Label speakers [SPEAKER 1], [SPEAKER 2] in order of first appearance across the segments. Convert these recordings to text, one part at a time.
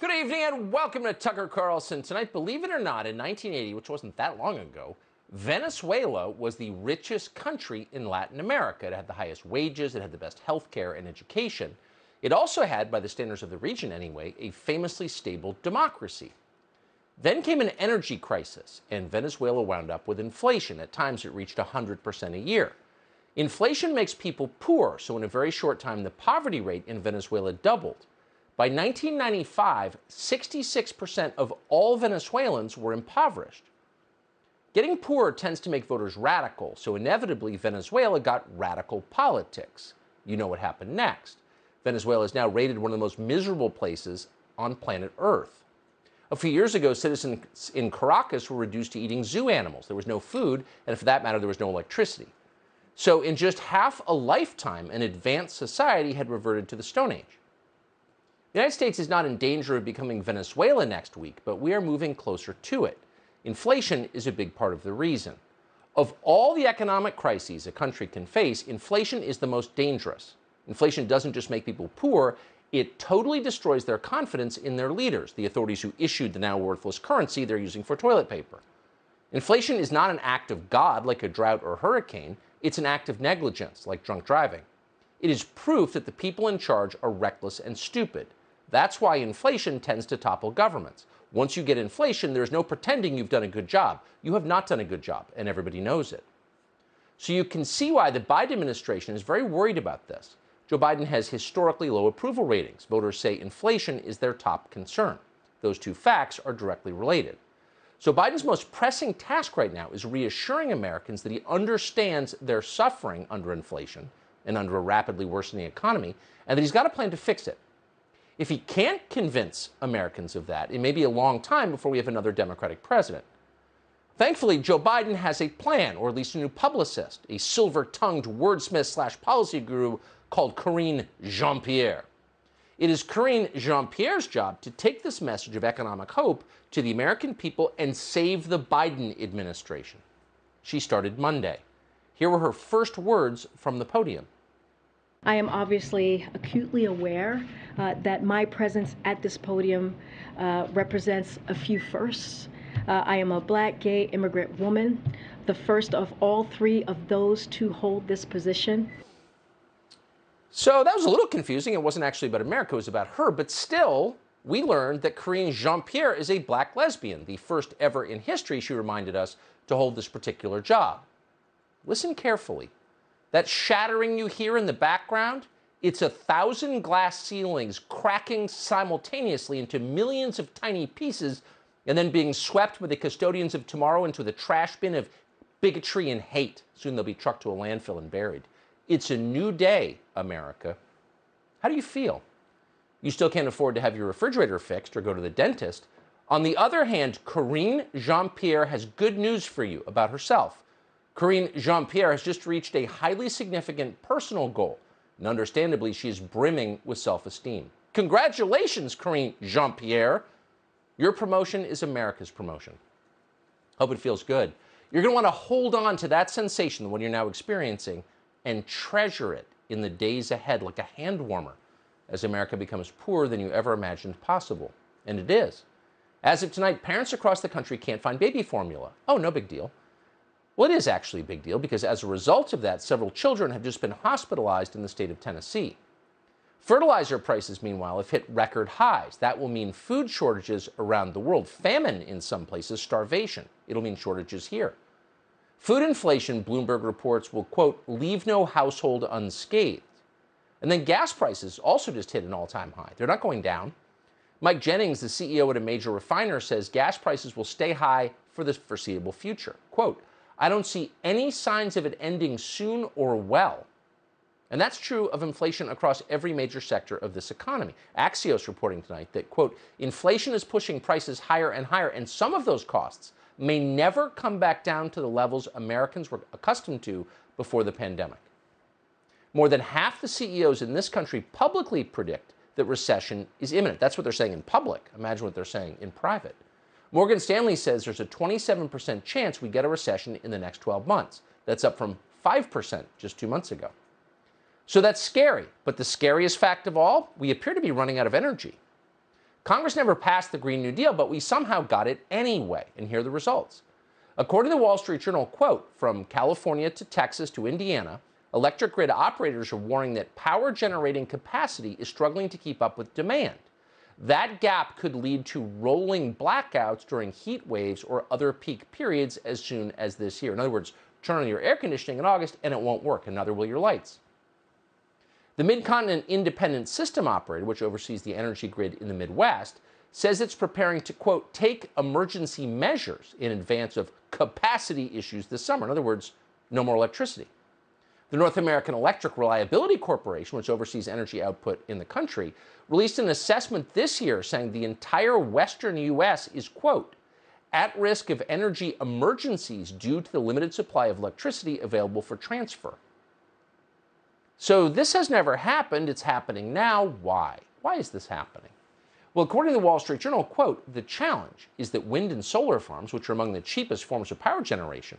[SPEAKER 1] Good evening and welcome to Tucker Carlson. Tonight, believe it or not, in 1980, which wasn't that long ago, Venezuela was the richest country in Latin America. It had the highest wages, it had the best health care and education. It also had, by the standards of the region anyway, a famously stable democracy. Then came an energy crisis, and Venezuela wound up with inflation. At times, it reached 100% a year. Inflation makes people poor, so in a very short time, the poverty rate in Venezuela doubled. By 1995, 66% of all Venezuelans were impoverished. Getting poorer tends to make voters radical, so inevitably Venezuela got radical politics. You know what happened next. Venezuela is now rated one of the most miserable places on planet Earth. A few years ago, citizens in Caracas were reduced to eating zoo animals. There was no food, and for that matter, there was no electricity. So, in just half a lifetime, an advanced society had reverted to the Stone Age. The United States is not in danger of becoming Venezuela next week, but we are moving closer to it. Inflation is a big part of the reason. Of all the economic crises a country can face, inflation is the most dangerous. Inflation doesn't just make people poor, it totally destroys their confidence in their leaders, the authorities who issued the now worthless currency they're using for toilet paper. Inflation is not an act of God like a drought or hurricane, it's an act of negligence like drunk driving. It is proof that the people in charge are reckless and stupid. That's why inflation tends to topple governments. Once you get inflation, there's no pretending you've done a good job. You have not done a good job, and everybody knows it. So you can see why the Biden administration is very worried about this. Joe Biden has historically low approval ratings. Voters say inflation is their top concern. Those two facts are directly related. So Biden's most pressing task right now is reassuring Americans that he understands their suffering under inflation and under a rapidly worsening economy, and that he's got a plan to fix it. If he can't convince Americans of that, it may be a long time before we have another Democratic president. Thankfully, Joe Biden has a plan, or at least a new publicist, a silver tongued wordsmith slash policy guru called Karine Jean Pierre. It is Karine Jean Pierre's job to take this message of economic hope to the American people and save the Biden administration. She started Monday. Here were her first words from the podium.
[SPEAKER 2] I am obviously acutely aware uh, that my presence at this podium uh, represents a few firsts. Uh, I am a black, gay, immigrant woman, the first of all three of those to hold this position.
[SPEAKER 1] So that was a little confusing. It wasn't actually about America, it was about her. But still, we learned that Karine Jean Pierre is a black lesbian, the first ever in history, she reminded us, to hold this particular job. Listen carefully. That shattering you hear in the background, it's a thousand glass ceilings cracking simultaneously into millions of tiny pieces and then being swept by the custodians of tomorrow into the trash bin of bigotry and hate. Soon they'll be trucked to a landfill and buried. It's a new day, America. How do you feel? You still can't afford to have your refrigerator fixed or go to the dentist. On the other hand, Karine Jean Pierre has good news for you about herself. Karine Jean Pierre has just reached a highly significant personal goal, and understandably, she is brimming with self esteem. Congratulations, Karine Jean Pierre. Your promotion is America's promotion. Hope it feels good. You're going to want to hold on to that sensation, the one you're now experiencing, and treasure it in the days ahead like a hand warmer as America becomes poorer than you ever imagined possible. And it is. As of tonight, parents across the country can't find baby formula. Oh, no big deal. Well, it is actually a big deal because as a result of that, several children have just been hospitalized in the state of Tennessee. Fertilizer prices, meanwhile, have hit record highs. That will mean food shortages around the world, famine in some places, starvation. It'll mean shortages here. Food inflation, Bloomberg reports, will, quote, leave no household unscathed. And then gas prices also just hit an all time high. They're not going down. Mike Jennings, the CEO at a major refiner, says gas prices will stay high for the foreseeable future. Quote, I don't see any signs of it ending soon or well. And that's true of inflation across every major sector of this economy. Axios reporting tonight that, quote, inflation is pushing prices higher and higher, and some of those costs may never come back down to the levels Americans were accustomed to before the pandemic. More than half the CEOs in this country publicly predict that recession is imminent. That's what they're saying in public. Imagine what they're saying in private. Morgan Stanley says there's a 27% chance we get a recession in the next 12 months. That's up from 5% just two months ago. So that's scary. But the scariest fact of all, we appear to be running out of energy. Congress never passed the Green New Deal, but we somehow got it anyway. And here are the results. According to the Wall Street Journal, quote, from California to Texas to Indiana, electric grid operators are warning that power generating capacity is struggling to keep up with demand. That gap could lead to rolling blackouts during heat waves or other peak periods as soon as this year. In other words, turn on your air conditioning in August and it won't work, and neither will your lights. The Midcontinent Independent System Operator, which oversees the energy grid in the Midwest, says it's preparing to, quote, take emergency measures in advance of capacity issues this summer. In other words, no more electricity. The North American Electric Reliability Corporation, which oversees energy output in the country, released an assessment this year saying the entire western U.S. is, quote, at risk of energy emergencies due to the limited supply of electricity available for transfer. So this has never happened. It's happening now. Why? Why is this happening? Well, according to the Wall Street Journal, quote, the challenge is that wind and solar farms, which are among the cheapest forms of power generation,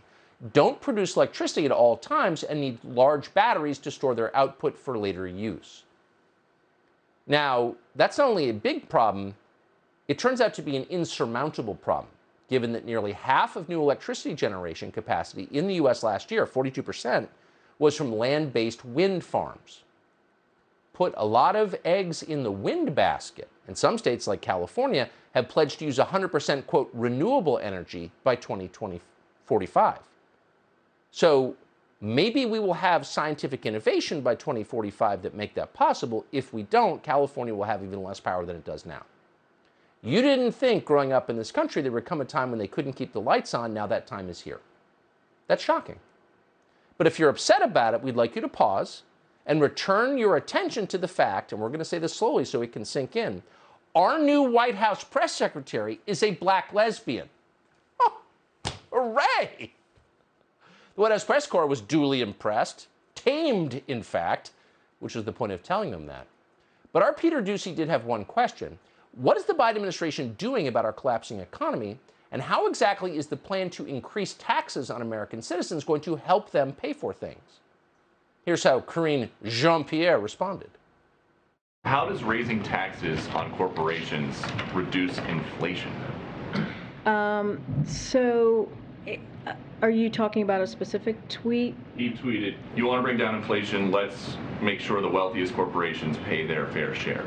[SPEAKER 1] don't produce electricity at all times and need large batteries to store their output for later use. Now, that's not only a big problem, it turns out to be an insurmountable problem, given that nearly half of new electricity generation capacity in the US last year, 42%, was from land based wind farms. Put a lot of eggs in the wind basket, and some states like California have pledged to use 100% quote renewable energy by 2045. So maybe we will have scientific innovation by 2045 that make that possible. If we don't, California will have even less power than it does now. You didn't think growing up in this country there would come a time when they couldn't keep the lights on. Now that time is here. That's shocking. But if you're upset about it, we'd like you to pause and return your attention to the fact, and we're going to say this slowly so it can sink in. Our new White House press secretary is a black lesbian. Oh, hooray! The White House press corps was duly impressed, tamed, in fact, which was the point of telling them that. But our Peter Doocy did have one question. What is the Biden administration doing about our collapsing economy? And how exactly is the plan to increase taxes on American citizens going to help them pay for things? Here's how Karine Jean Pierre responded.
[SPEAKER 3] How does raising taxes on corporations reduce inflation?
[SPEAKER 2] Um, so, are you talking about a specific tweet?
[SPEAKER 3] He tweeted, You want to bring down inflation, let's make sure the wealthiest corporations pay their fair share.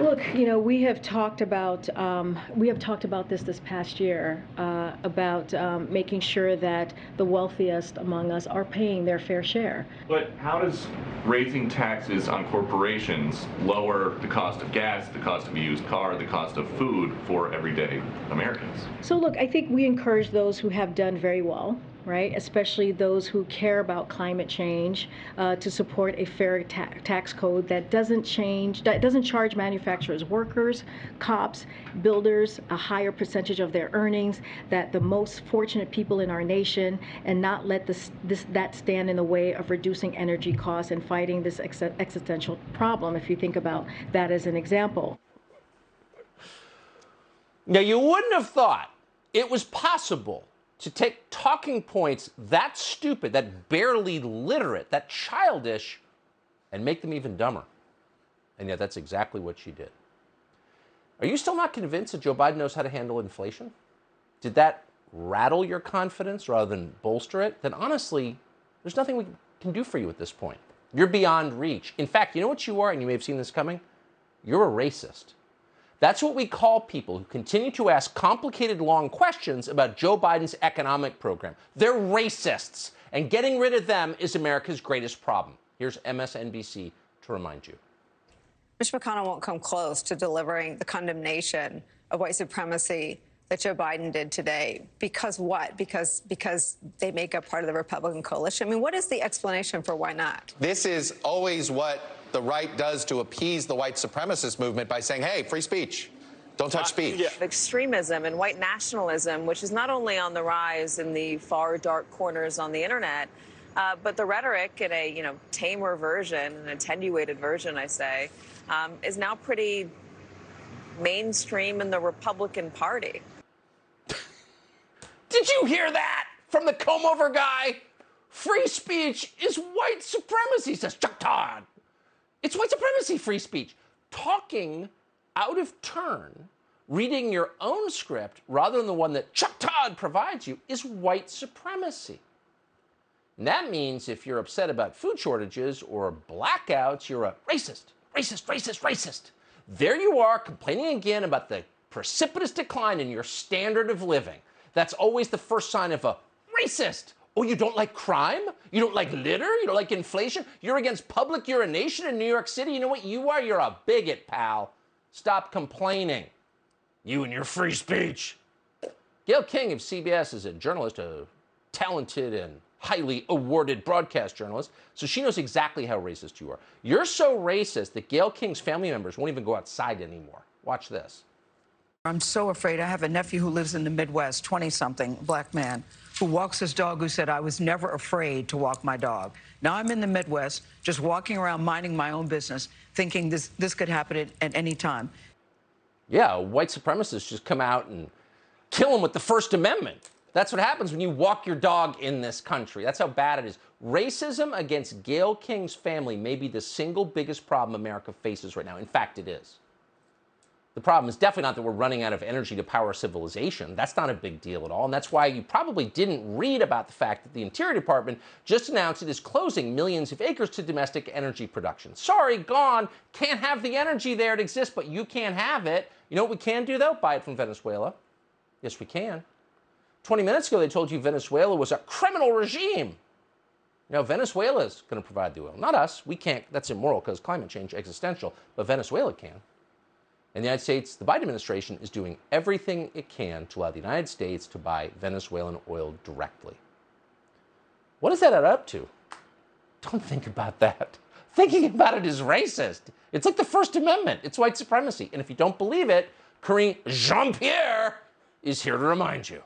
[SPEAKER 2] Look, you know, we have talked about um, we have talked about this this past year uh, about um, making sure that the wealthiest among us are paying their fair share.
[SPEAKER 3] But how does raising taxes on corporations lower the cost of gas, the cost of a used car, the cost of food for everyday Americans?
[SPEAKER 2] So, look, I think we encourage those who have done very well right? Especially those who care about climate change, uh, to support a fair ta- tax code that doesn't change, that doesn't charge manufacturers, workers, cops, builders a higher percentage of their earnings, that the most fortunate people in our nation, and not let this, this that stand in the way of reducing energy costs and fighting this ex- existential problem. If you think about that as an example.
[SPEAKER 1] Now, you wouldn't have thought it was possible to take talking points that stupid, that barely literate, that childish, and make them even dumber. And yet, that's exactly what she did. Are you still not convinced that Joe Biden knows how to handle inflation? Did that rattle your confidence rather than bolster it? Then honestly, there's nothing we can do for you at this point. You're beyond reach. In fact, you know what you are, and you may have seen this coming? You're a racist. That's what we call people who continue to ask complicated, long questions about Joe Biden's economic program. They're racists, and getting rid of them is America's greatest problem. Here's MSNBC to remind you.
[SPEAKER 4] Mitch McConnell won't come close to delivering the condemnation of white supremacy that Joe Biden did today. Because what? Because because they make up part of the Republican coalition. I mean, what is the explanation for why not?
[SPEAKER 5] This is always what the right does to appease the white supremacist movement by saying, hey, free speech. Don't touch uh, speech. Uh,
[SPEAKER 4] yeah. Extremism and white nationalism, which is not only on the rise in the far dark corners on the internet, uh, but the rhetoric in a you know tamer version, an attenuated version, I say, um, is now pretty mainstream in the Republican Party.
[SPEAKER 1] Did you hear that from the comb over guy? Free speech is white supremacy, says Chuck Todd. It's white supremacy free speech. Talking out of turn reading your own script rather than the one that Chuck Todd provides you is white supremacy. And that means if you're upset about food shortages or blackouts, you're a racist, racist, racist, racist. There you are complaining again about the precipitous decline in your standard of living. That's always the first sign of a racist. Oh, you don't like crime? You don't like litter? You don't like inflation? You're against public urination in New York City? You know what you are? You're a bigot, pal. Stop complaining. You and your free speech. Gayle King of CBS is a journalist, a talented and highly awarded broadcast journalist, so she knows exactly how racist you are. You're so racist that Gayle King's family members won't even go outside anymore. Watch this.
[SPEAKER 6] I'm so afraid. I have a nephew who lives in the Midwest, 20 something, black man, who walks his dog, who said, I was never afraid to walk my dog. Now I'm in the Midwest, just walking around minding my own business, thinking this, this could happen at, at any time.
[SPEAKER 1] Yeah, white supremacists just come out and kill him with the First Amendment. That's what happens when you walk your dog in this country. That's how bad it is. Racism against Gayle King's family may be the single biggest problem America faces right now. In fact, it is. The problem is definitely not that we're running out of energy to power civilization. That's not a big deal at all. And that's why you probably didn't read about the fact that the Interior Department just announced it is closing millions of acres to domestic energy production. Sorry, gone. Can't have the energy there. It exists, but you can't have it. You know what we can do, though? Buy it from Venezuela. Yes, we can. 20 minutes ago, they told you Venezuela was a criminal regime. Now, Venezuela is going to provide the oil, not us. We can't. That's immoral because climate change existential, but Venezuela can. And the United States, the Biden administration, is doing everything it can to allow the United States to buy Venezuelan oil directly. What does that add up to? Don't think about that. Thinking about it is racist. It's like the First Amendment, it's white supremacy. And if you don't believe it, Karine Jean Pierre is here to remind you.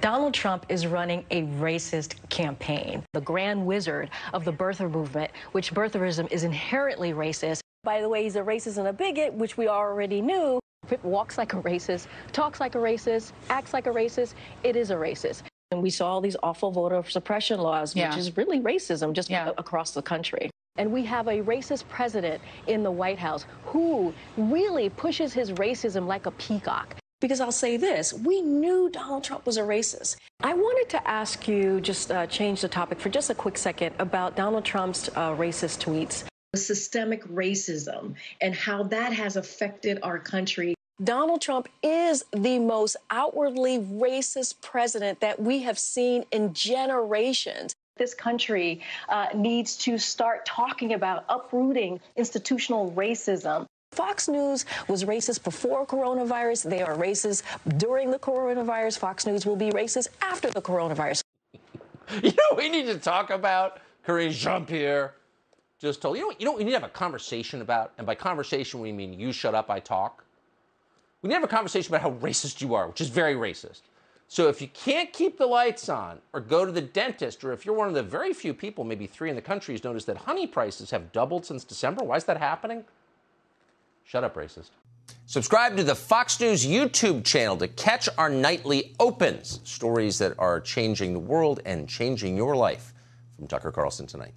[SPEAKER 7] Donald Trump is running a racist campaign. The grand wizard of the birther movement, which birtherism is inherently racist, by the way, he's a racist and a bigot, which we already knew. If it walks like a racist, talks like a racist, acts like a racist, it is a racist. And we saw all these awful voter suppression laws, yeah. which is really racism just yeah. across the country. And we have a racist president in the White House who really pushes his racism like a peacock. Because I'll say this we knew Donald Trump was a racist. I wanted to ask you, just uh, change the topic for just a quick second, about Donald Trump's uh, racist tweets
[SPEAKER 8] systemic racism and how that has affected our country.
[SPEAKER 7] Donald Trump is the most outwardly racist president that we have seen in generations. This country uh, needs to start talking about uprooting institutional racism. Fox News was racist before coronavirus. They are racist during the coronavirus. Fox News will be racist after the coronavirus.
[SPEAKER 1] You know, we need to talk about Karine Jean Pierre just told you know you know what we need to have a conversation about, and by conversation we mean you shut up, I talk. We need to have a conversation about how racist you are, which is very racist. So if you can't keep the lights on, or go to the dentist, or if you're one of the very few people, maybe three in the country, who's noticed that honey prices have doubled since December, why is that happening? Shut up, racist. Subscribe to the Fox News YouTube channel to catch our nightly opens, stories that are changing the world and changing your life. From Tucker Carlson tonight.